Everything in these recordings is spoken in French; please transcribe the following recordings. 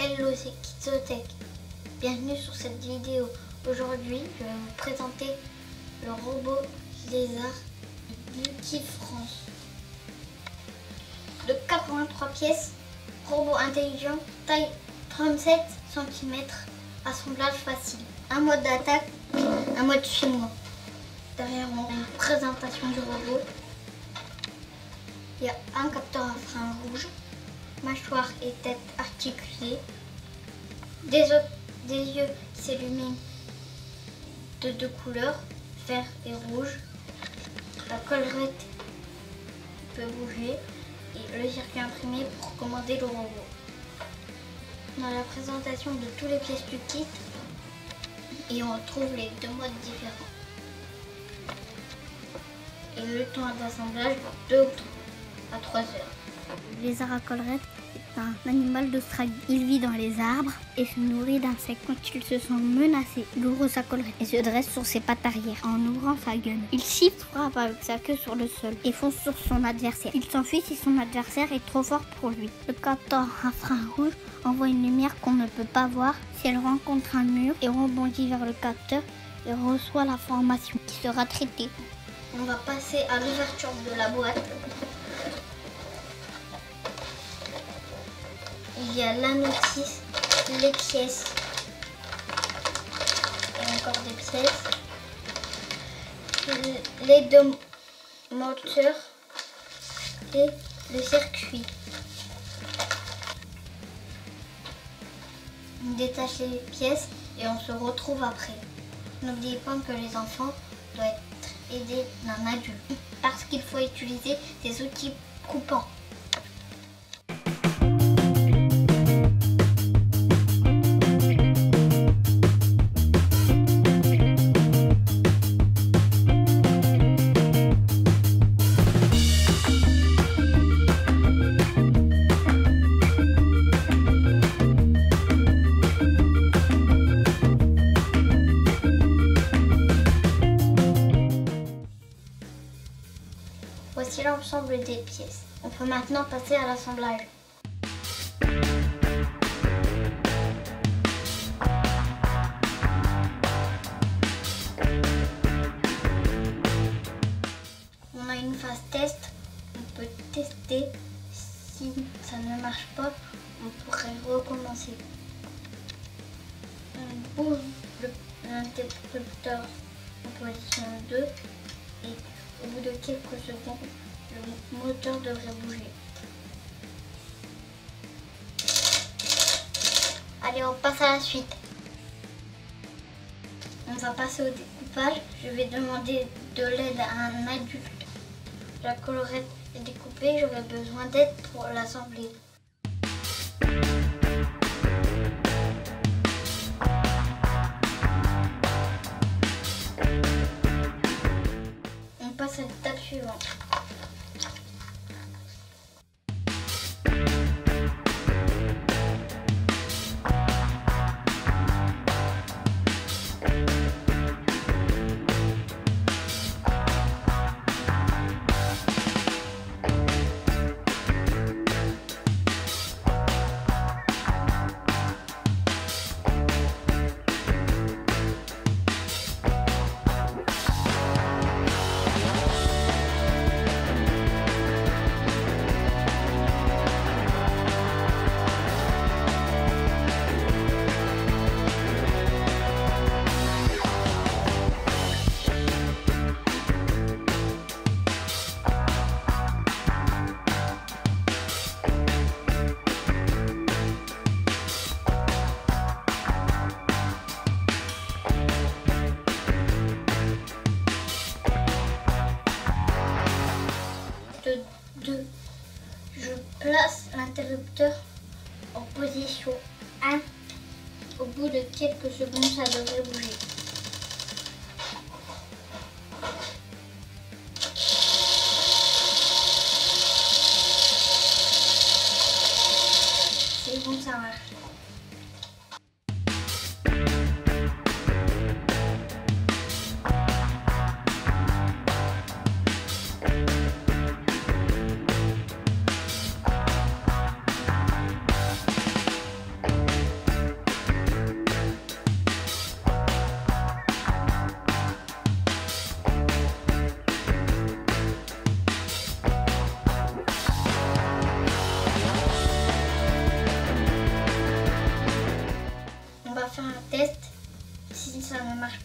Hello, c'est Kitsotech. Bienvenue sur cette vidéo. Aujourd'hui, je vais vous présenter le robot lézard Lucky France. De 83 pièces, robot intelligent, taille 37 cm, assemblage facile. Un mode d'attaque, un mode chinois. Derrière, on a une présentation du robot. Il y a un capteur à frein rouge, mâchoire et tête des, yeux qui s'illuminent de deux couleurs, vert et rouge. La collerette peut bouger et le circuit imprimé pour commander le robot. Dans la présentation de toutes les pièces du kit, et on retrouve les deux modes différents. Et le temps d'assemblage, 2 à 3 heures. Le lézard à collerette est un animal d'Australie. Il vit dans les arbres et se nourrit d'insectes. Quand il se sent menacé, il ouvre sa collerette et se dresse sur ses pattes arrière en ouvrant sa gueule. Il siffle, frappe avec sa queue sur le sol et fonce sur son adversaire. Il s'enfuit si son adversaire est trop fort pour lui. Le capteur à frein rouge envoie une lumière qu'on ne peut pas voir si elle rencontre un mur et rebondit vers le capteur et reçoit l'information qui sera traitée. On va passer à l'ouverture de la boîte. Y a la notice, les pièces encore des pièces, les deux moteurs et le circuit. On détache les pièces et on se retrouve après. N'oubliez pas que les enfants doivent être aidés d'un adulte parce qu'il faut utiliser des outils coupants. Des pièces. On peut maintenant passer à l'assemblage. On a une phase test. On peut tester. Si ça ne marche pas, on pourrait recommencer. On bouge l'interrupteur en position 2 et au bout de quelques secondes, le moteur devrait bouger. Allez, on passe à la suite. On va passer au découpage. Je vais demander de l'aide à un adulte. La collerette est découpée, j'aurai besoin d'aide pour l'assembler. On passe à l'étape suivante. Place l'interrupteur en position 1. Au bout de quelques secondes, ça devrait bouger.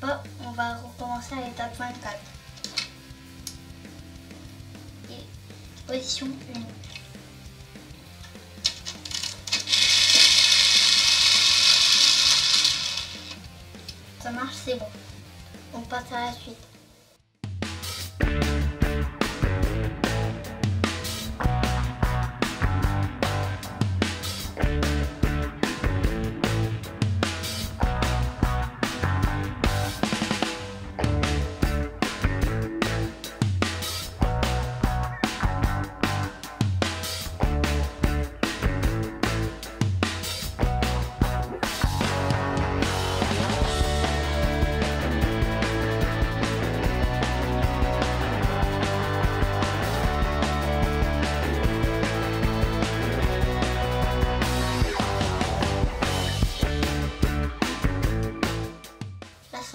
on va recommencer à l'étape 24. Et position 1. Ça marche, c'est bon. On passe à la suite.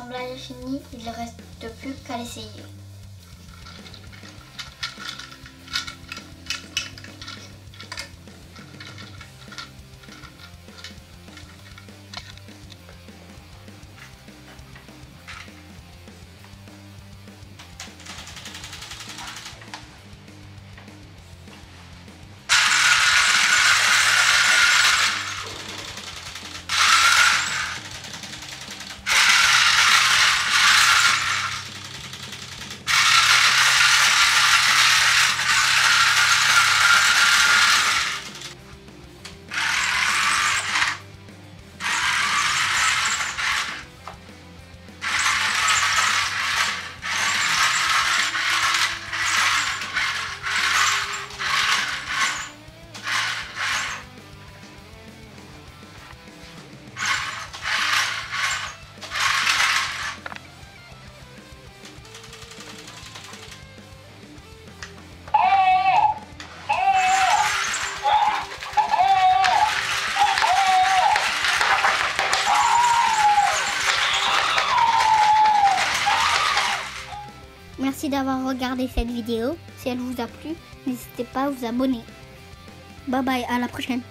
L'assemblage est fini, il ne reste plus qu'à l'essayer. Merci d'avoir regardé cette vidéo. Si elle vous a plu, n'hésitez pas à vous abonner. Bye bye, à la prochaine.